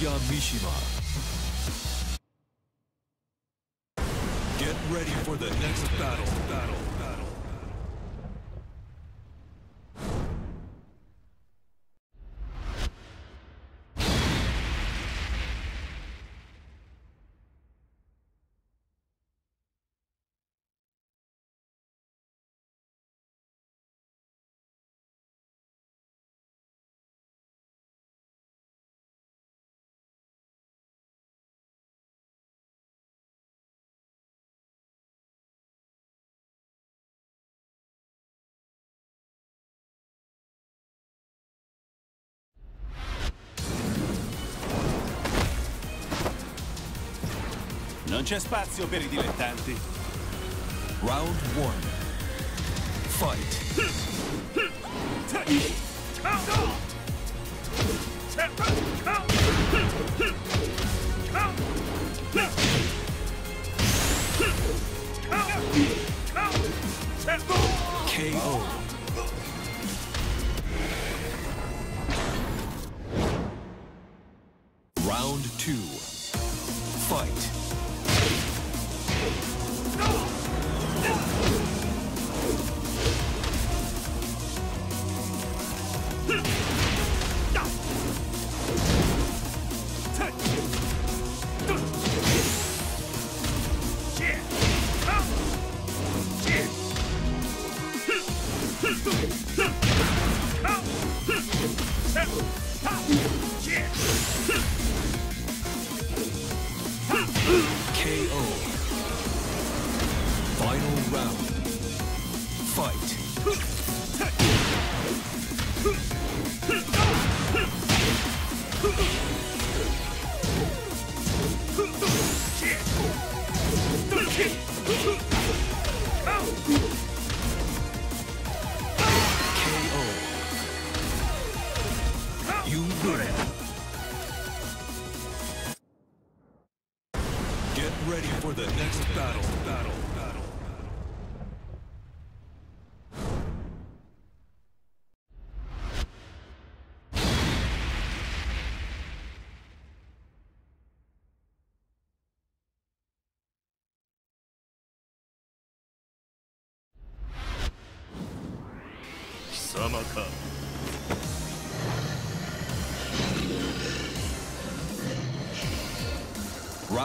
Yuya Mishima. Non c'è spazio per i dilettanti. Round 1. Fight. KO. Round two. Fight.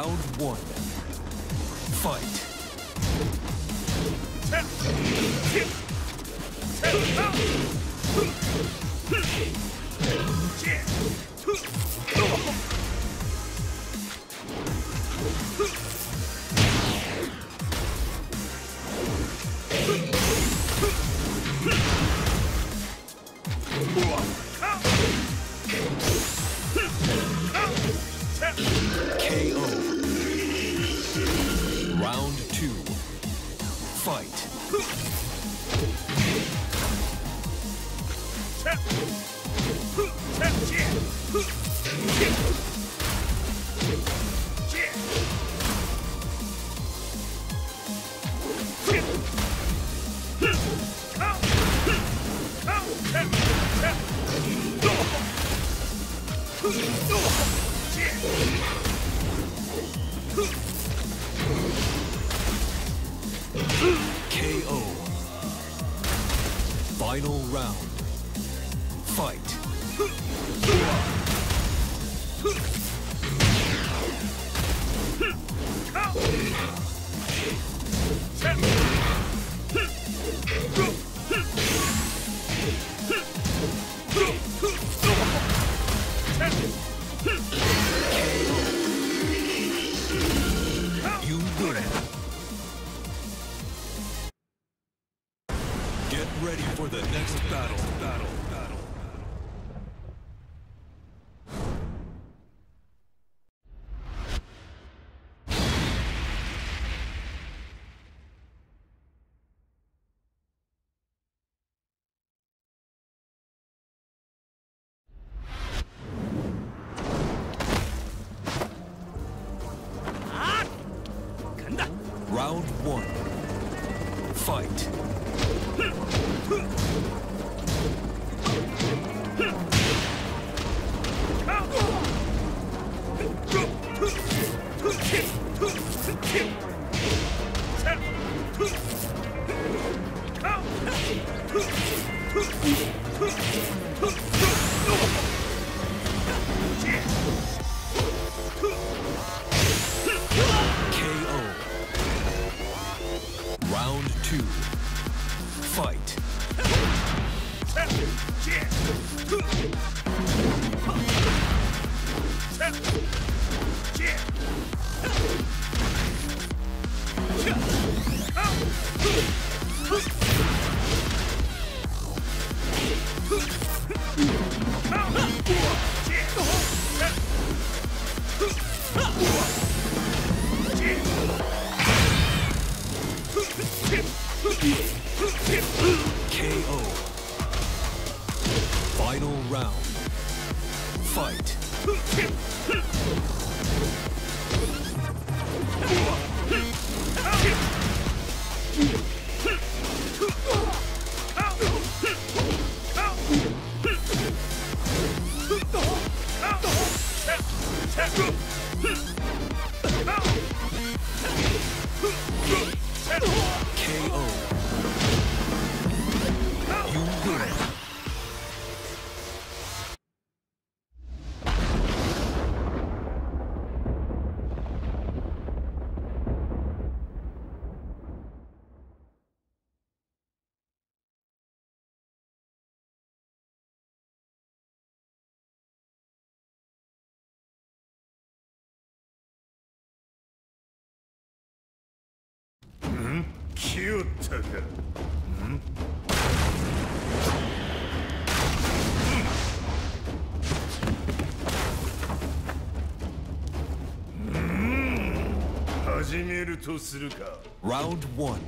Round one. Fight. 来よったか始めるとするか Round one.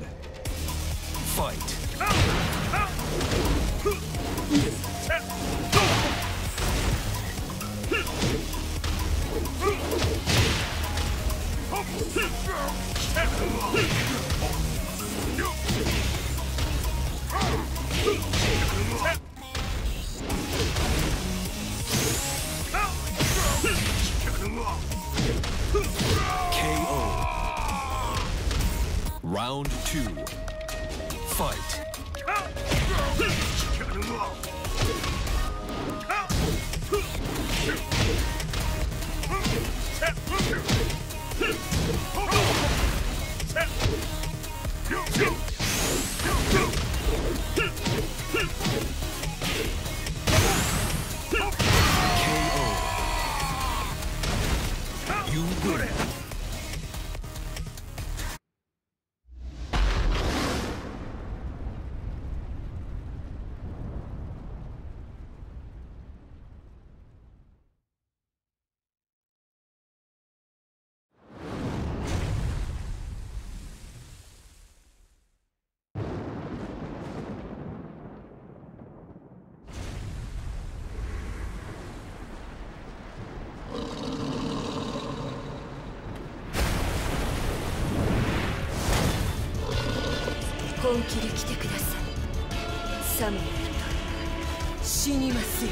Fight. KO. Round two. Fight. You 夕暮れ本気で来てください。サムエルと死にますよ。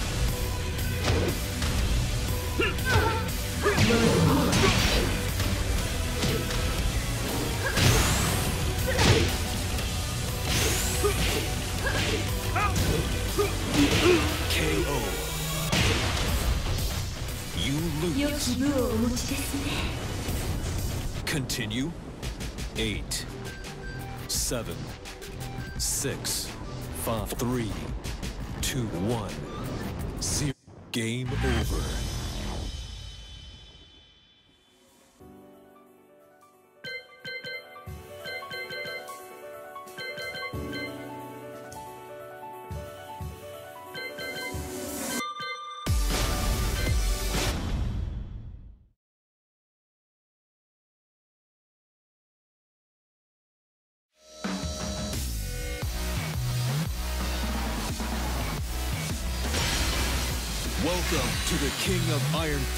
Continue. Eight, seven, six, five, three, two, one, zero. Game over.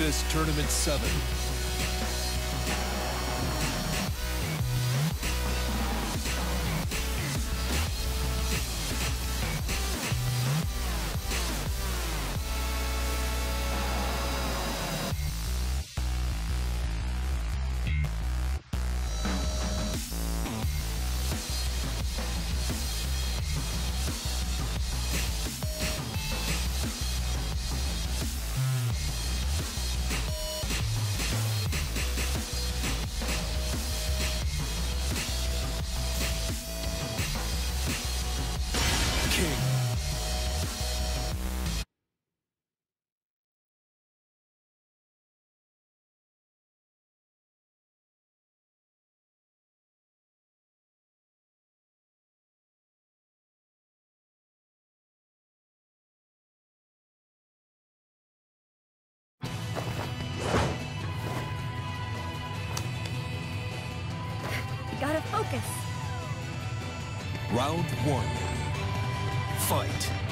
This Tournament 7. Round one. Fight.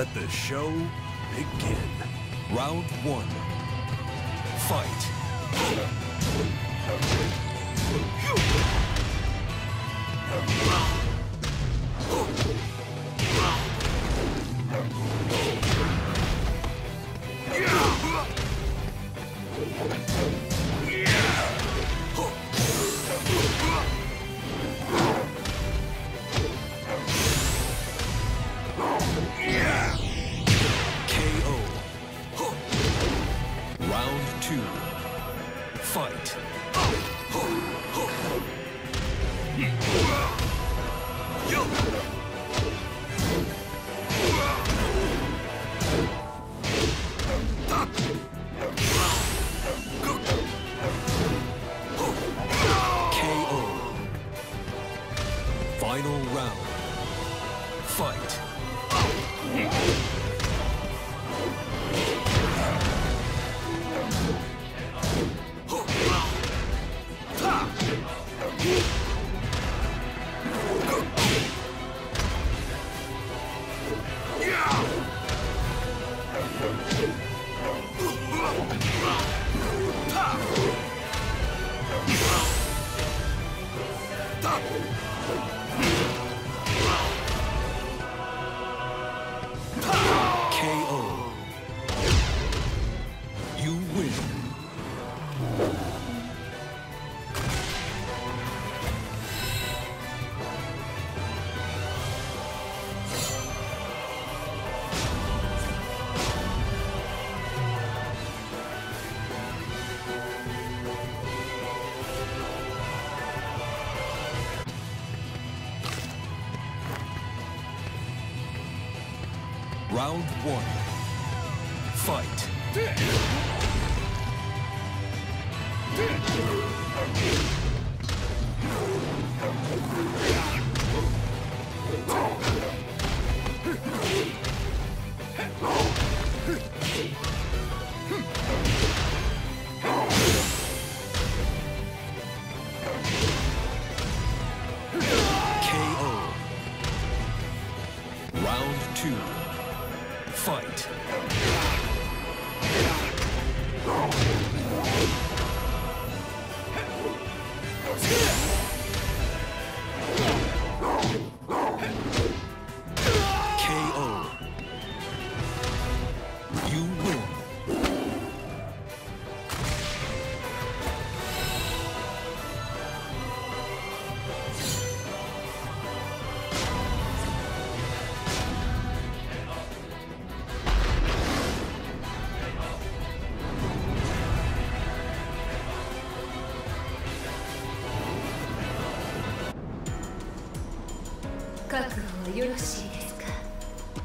Let the show begin. Round one. Fight. KO.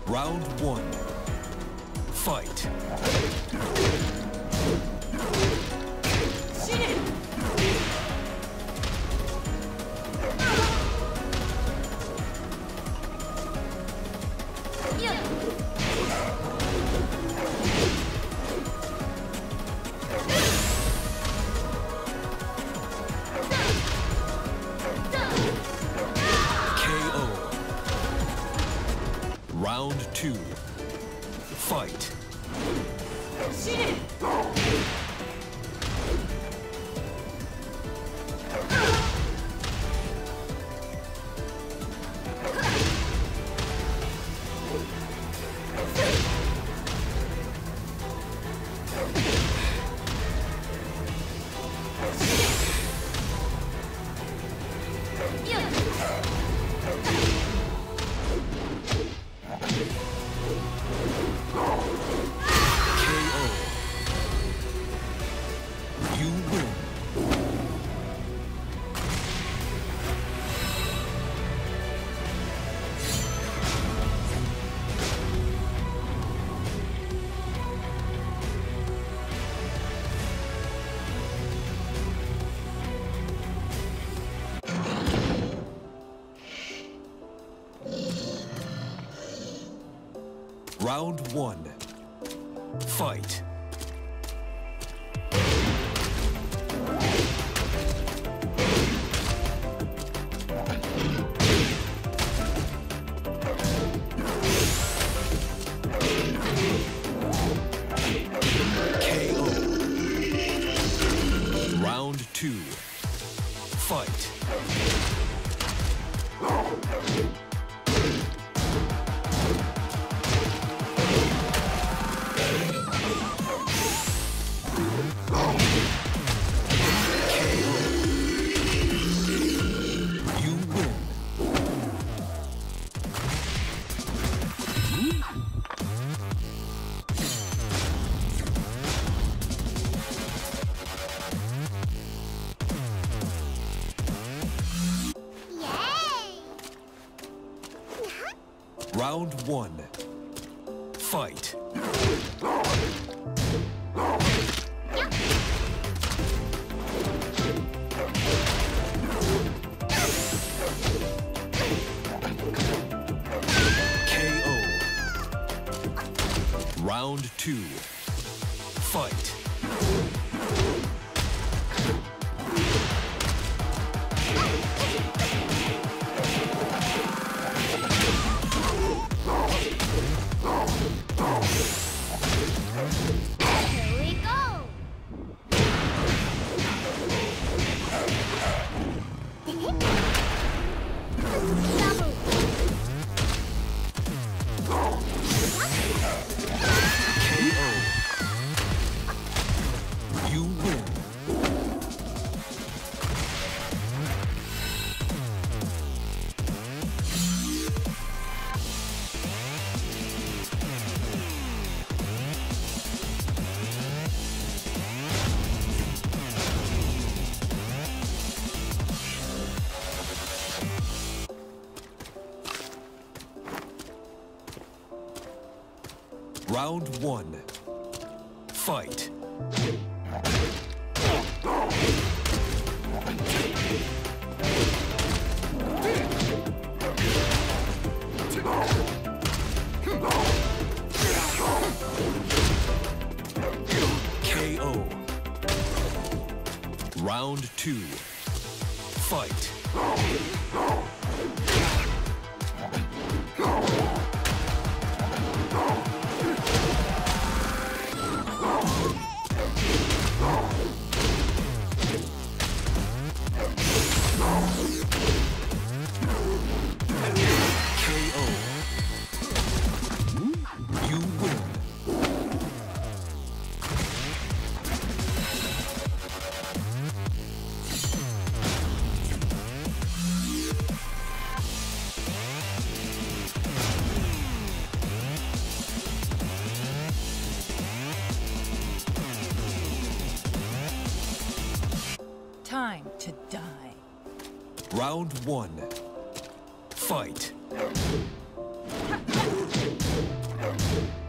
Round one. Fight. Round one. Fight. Round one. Fight. Time to die. Round one. Fight.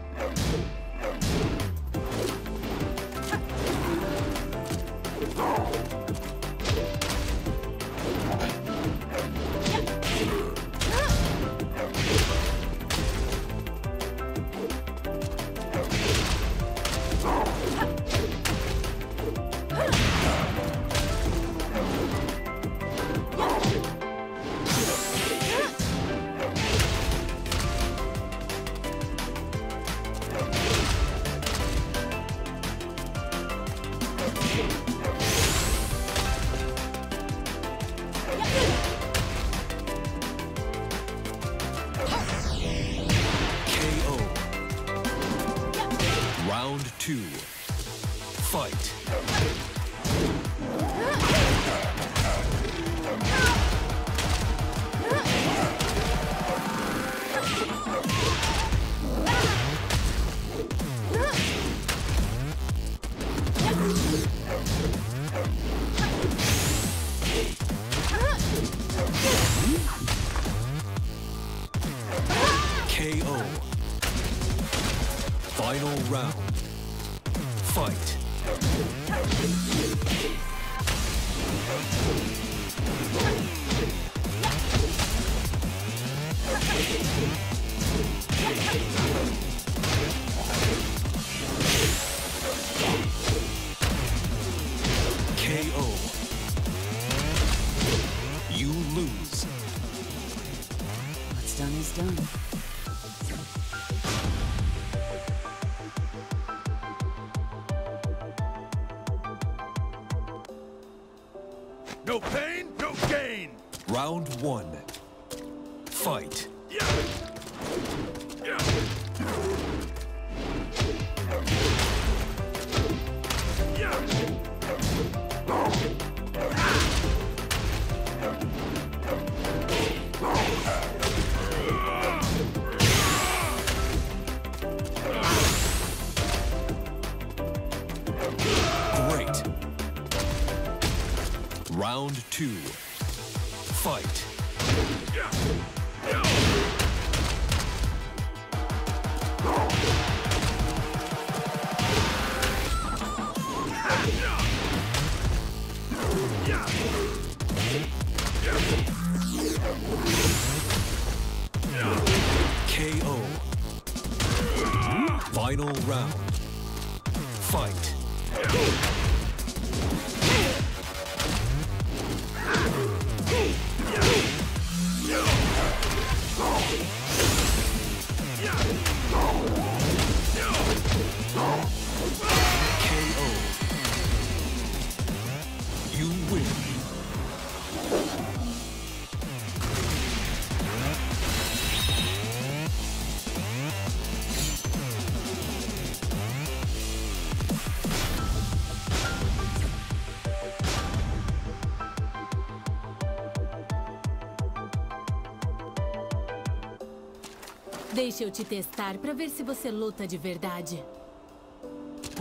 Deixa eu te testar pra ver se você luta de verdade.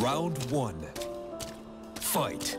Round one. Fight.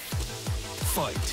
Fight.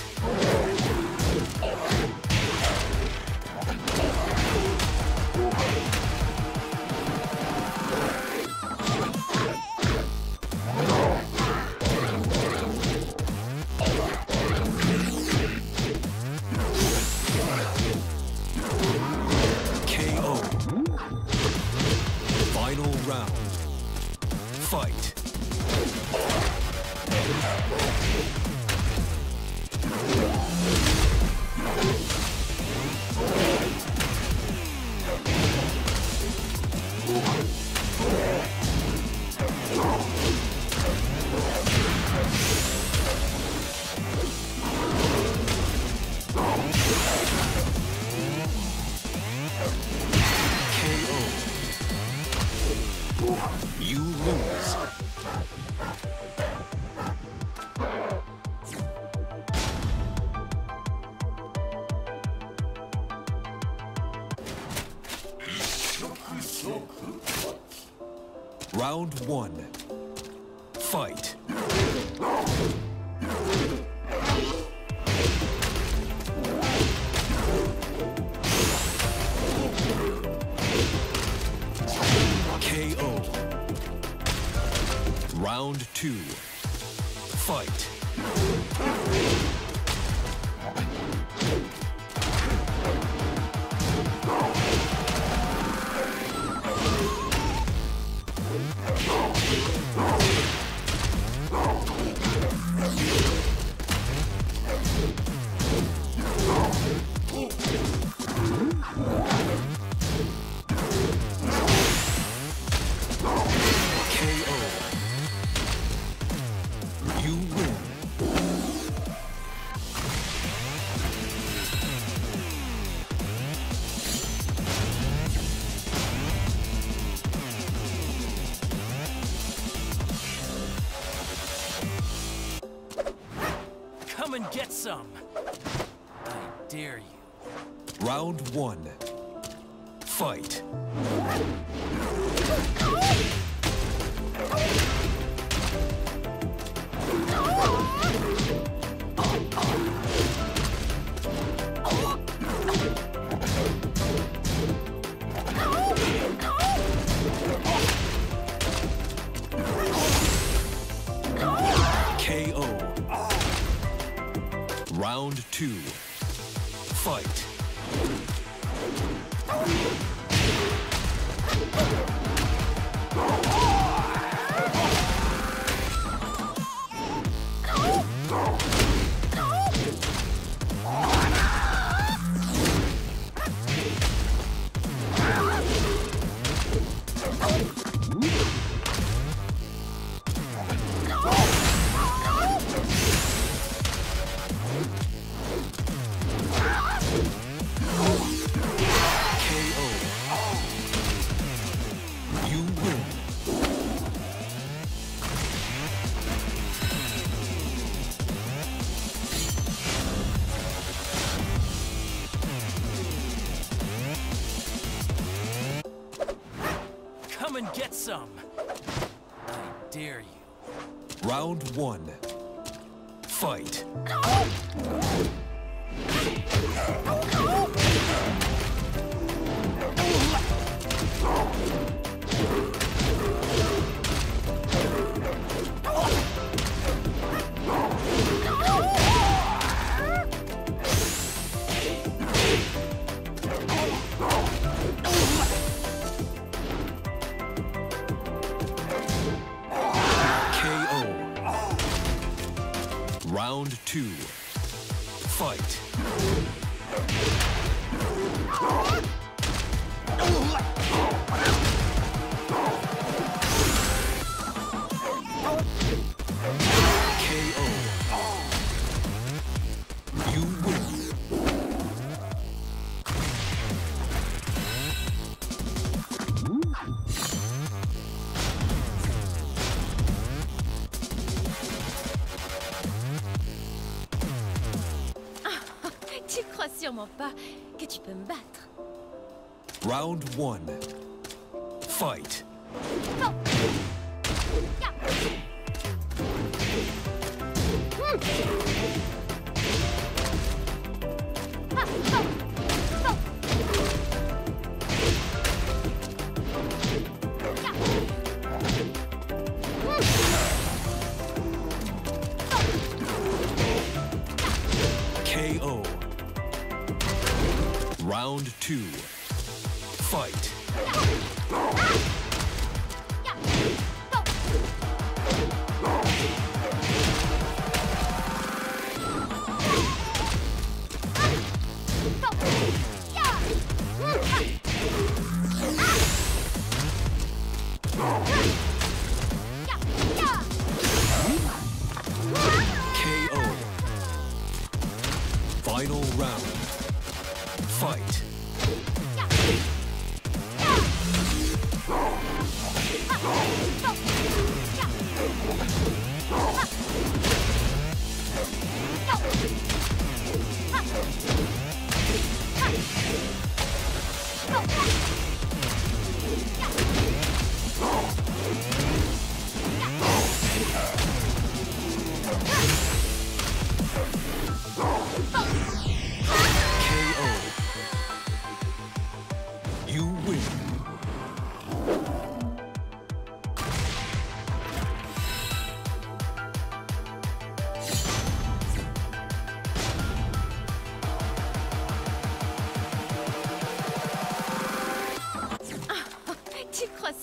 Some. I dare you. Round one. Fight. Que tu peux me battre. Round one.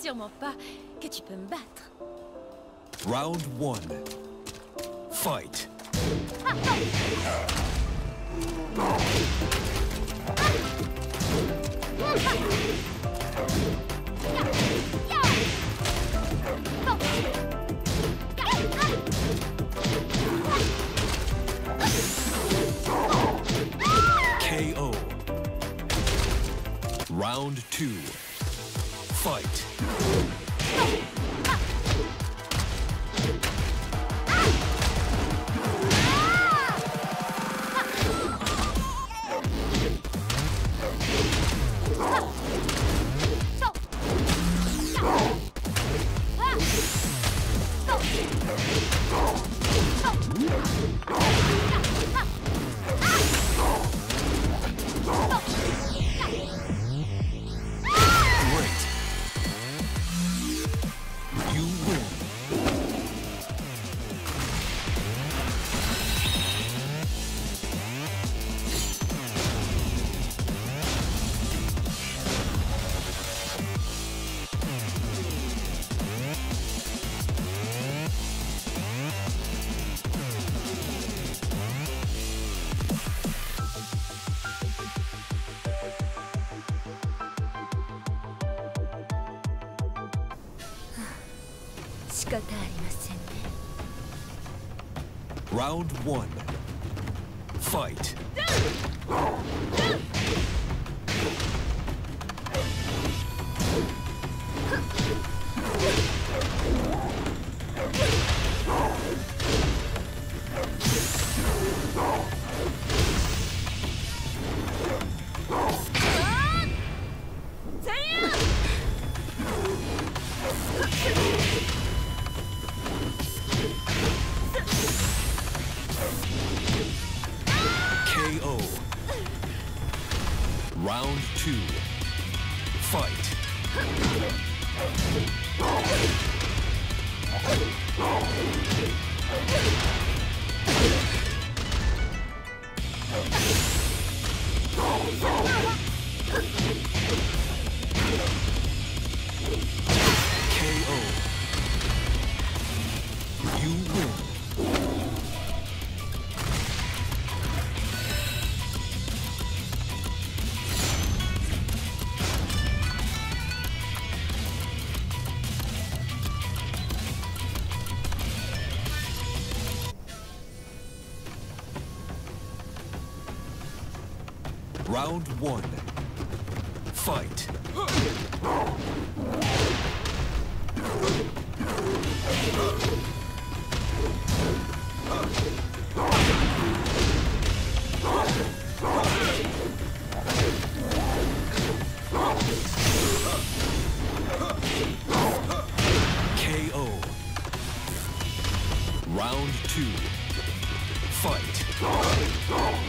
Sûrement pas que tu peux me battre. Round one. Fight. KO. Round two. Fight. Fight! Round two. Fight.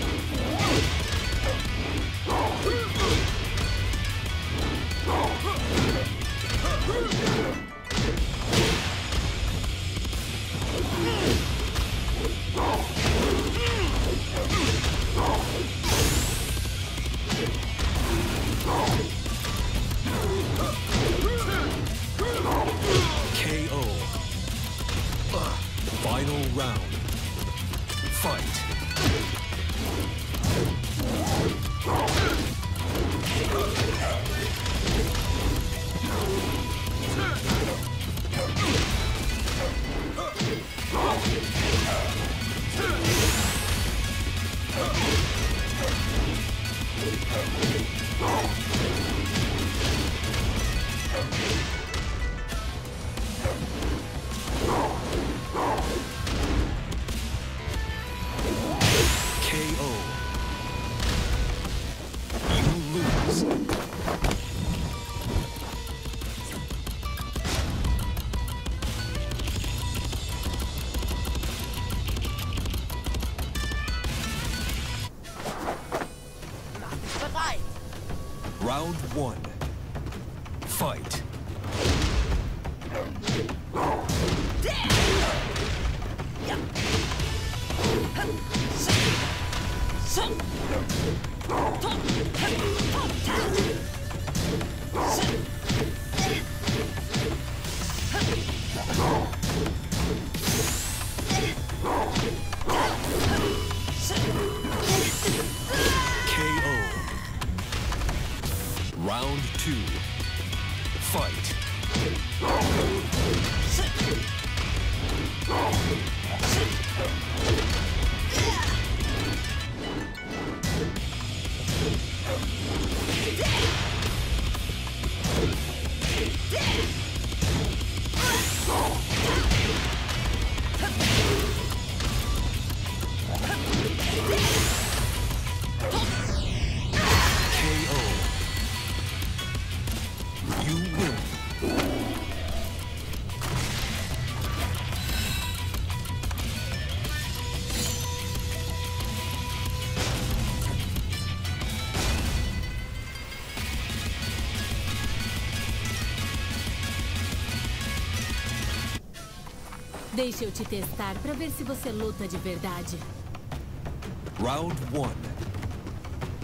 Deixa eu te testar para ver se você luta de verdade. Round 1.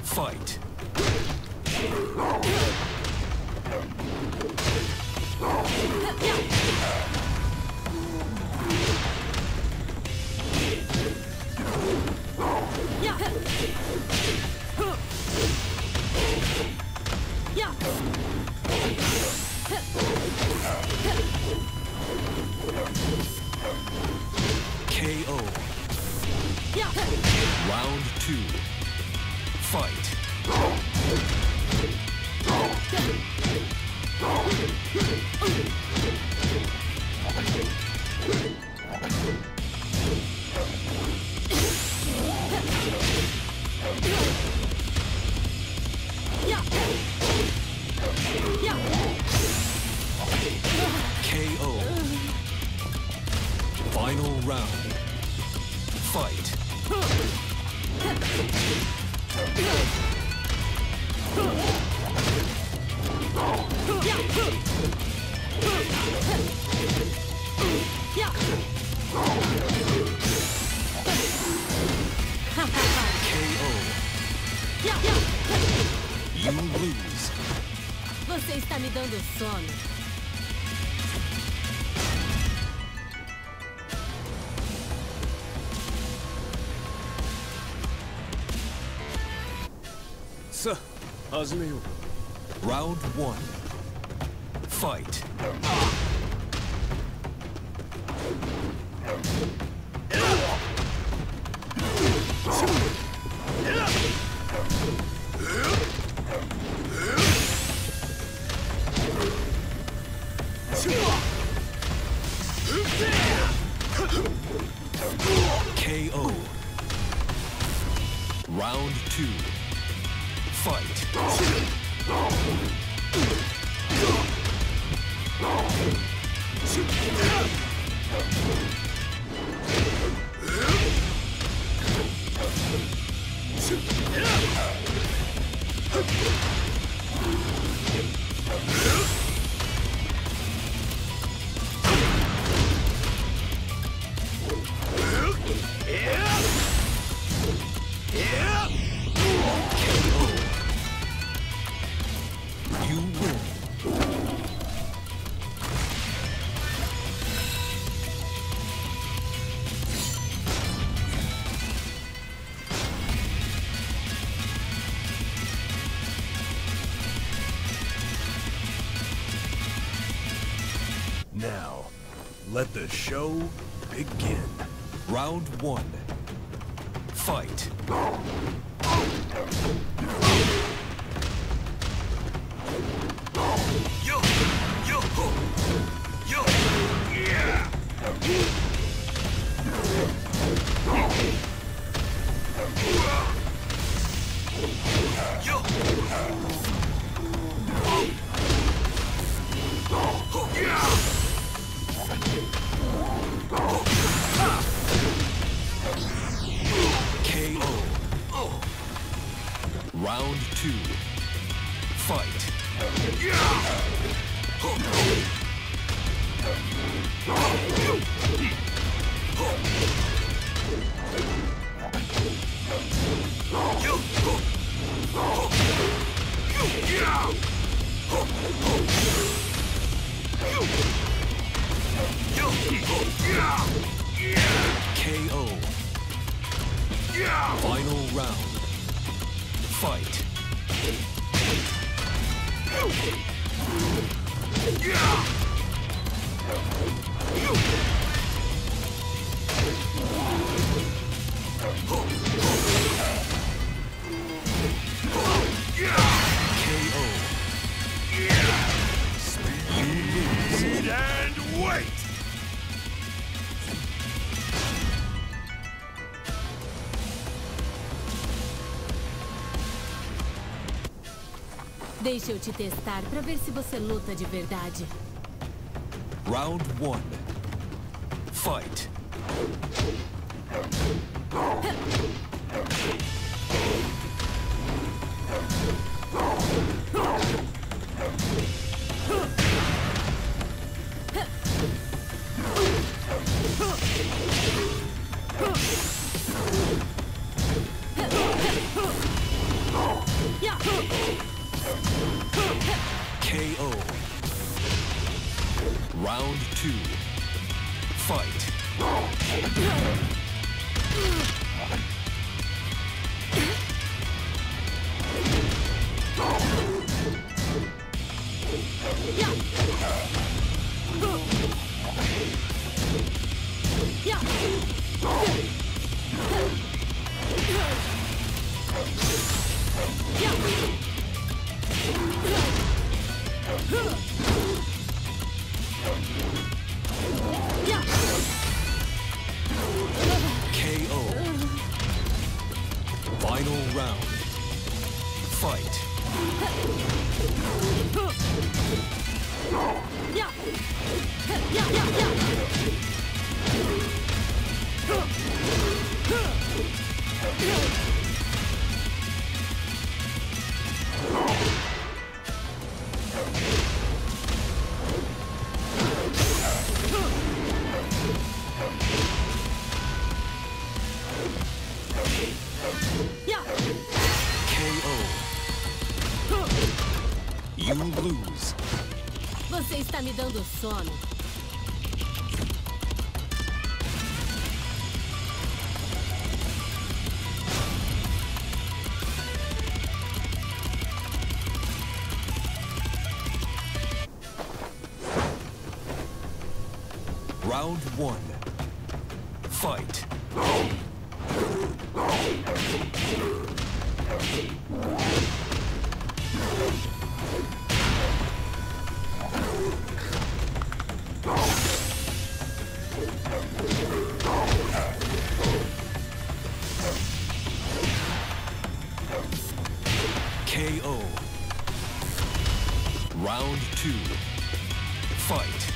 Fight. Round two. Fight. one. Fight. you can't. show begin. Round one. Deixa eu te testar para ver se você luta de verdade. Round 1. Fight. Me Fight.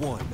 One.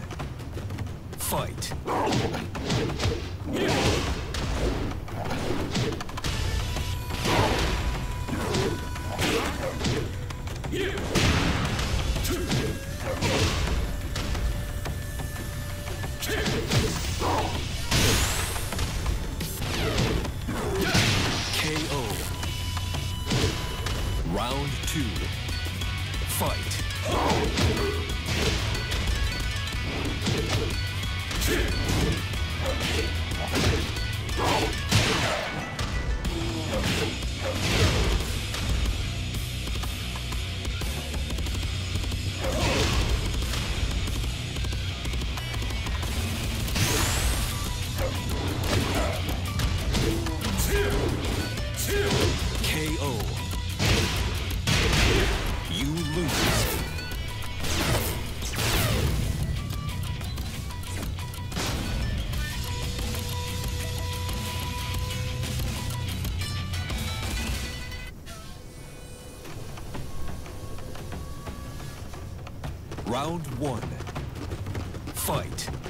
Round one. Fight.